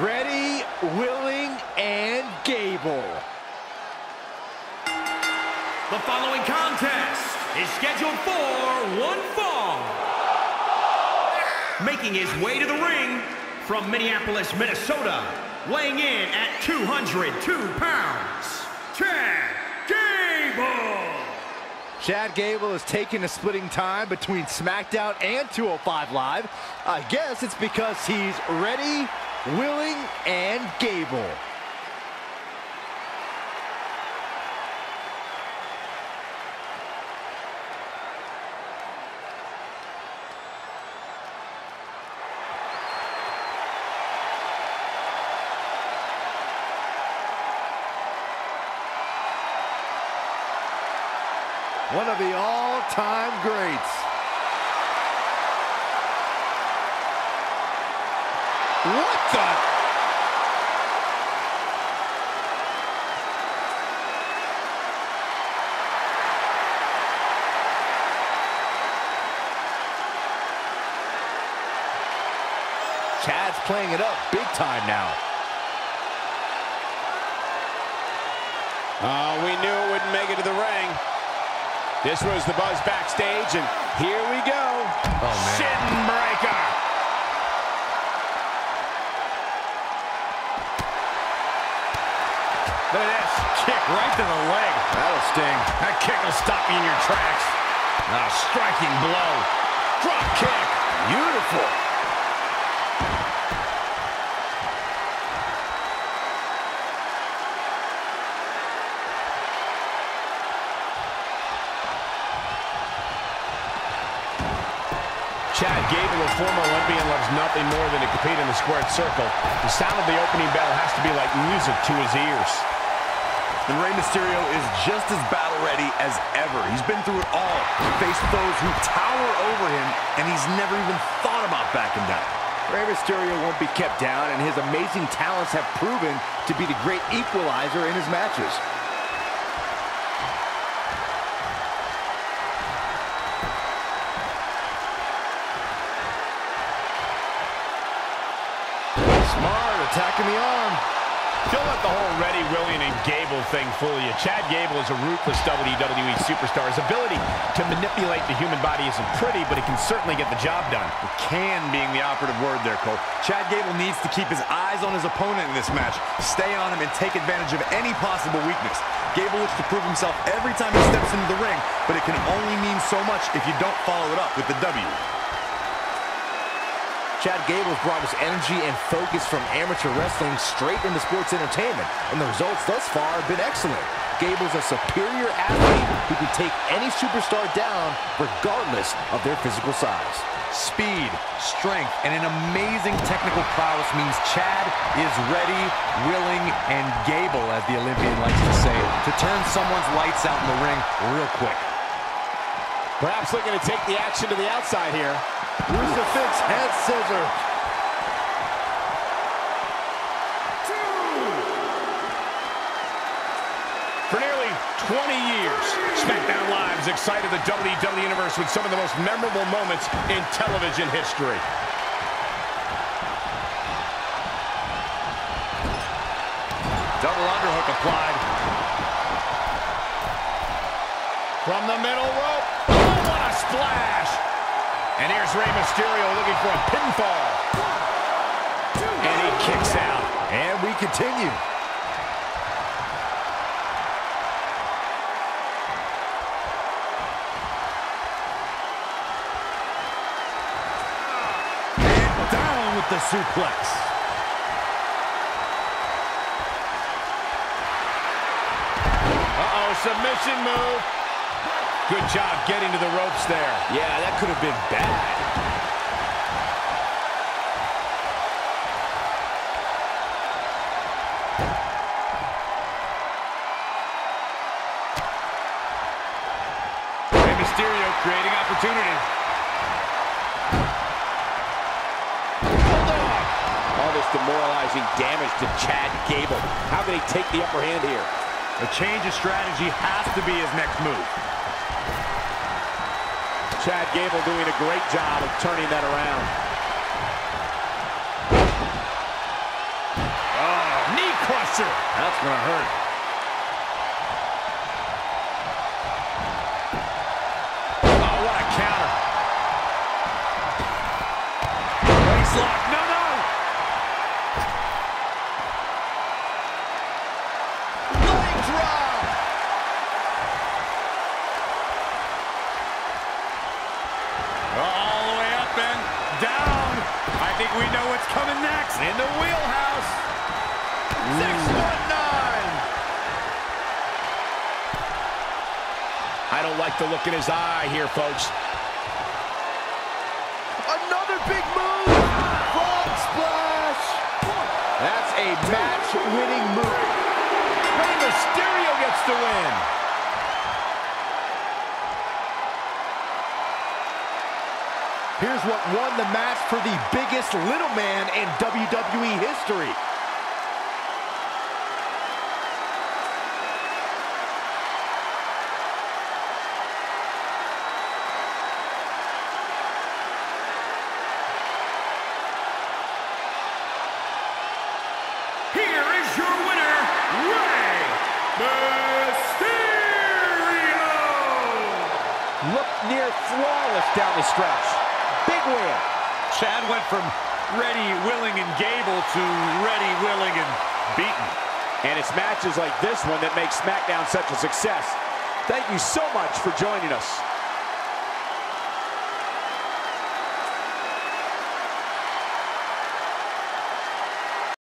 Ready, willing, and Gable. The following contest is scheduled for one fall. Making his way to the ring from Minneapolis, Minnesota, weighing in at 202 pounds, Chad Gable. Chad Gable is taking a splitting time between SmackDown and 205 Live. I guess it's because he's ready, willing, and Gable. One of the all-time greats. What the? Chad's playing it up big time now. Oh, we knew it wouldn't make it to the ring. This was the buzz backstage, and here we go. Oh, man. Shin breaker. Look at this. Kick right to the leg. That'll sting. That kick will stop you in your tracks. A striking blow. Drop kick. Beautiful. Chad Gable, a former Olympian, loves nothing more than to compete in the squared circle. The sound of the opening bell has to be like music to his ears. And Rey Mysterio is just as battle ready as ever. He's been through it all. He faced those who tower over him, and he's never even thought about backing down. Rey Mysterio won't be kept down, and his amazing talents have proven to be the great equalizer in his matches. Attacking the arm. Don't let the whole Ready, willing, and Gable thing fool you. Chad Gable is a ruthless WWE superstar. His ability to manipulate the human body isn't pretty, but it can certainly get the job done. Can being the operative word there, Cole. Chad Gable needs to keep his eyes on his opponent in this match, stay on him, and take advantage of any possible weakness. Gable looks to prove himself every time he steps into the ring, but it can only mean so much if you don't follow it up with the W. Chad Gable's brought his energy and focus from amateur wrestling straight into sports entertainment, and the results thus far have been excellent. Gable's a superior athlete who can take any superstar down regardless of their physical size. Speed, strength, and an amazing technical prowess means Chad is ready, willing, and Gable, as the Olympian likes to say, to turn someone's lights out in the ring real quick. Perhaps looking to take the action to the outside here. Crucifix head scissor. For nearly 20 years, SmackDown Live's excited the WWE Universe with some of the most memorable moments in television history. Double underhook applied. From the middle rope. Splash! And here's Rey Mysterio looking for a pinfall. And he kicks out. And we continue. And down with the suplex. Uh-oh, submission move. Good job getting to the ropes there. Yeah, that could have been bad. Mysterio creating opportunity. All this demoralizing damage to Chad Gable. How can he take the upper hand here? A change of strategy has to be his next move. Chad Gable doing a great job of turning that around. Oh, knee crusher. That's going to hurt. In the wheelhouse. 619. I don't like the look in his eye here, folks. Another big move. Frog splash. That's a match-winning move. Rey Mysterio gets the win. Here's what won the match for the biggest little man in WWE history. Here is your winner, Rey Mysterio! Look near flawless down the stretch. Chad went from ready, willing, and Gable to ready, willing, and beaten. And it's matches like this one that make SmackDown such a success. Thank you so much for joining us.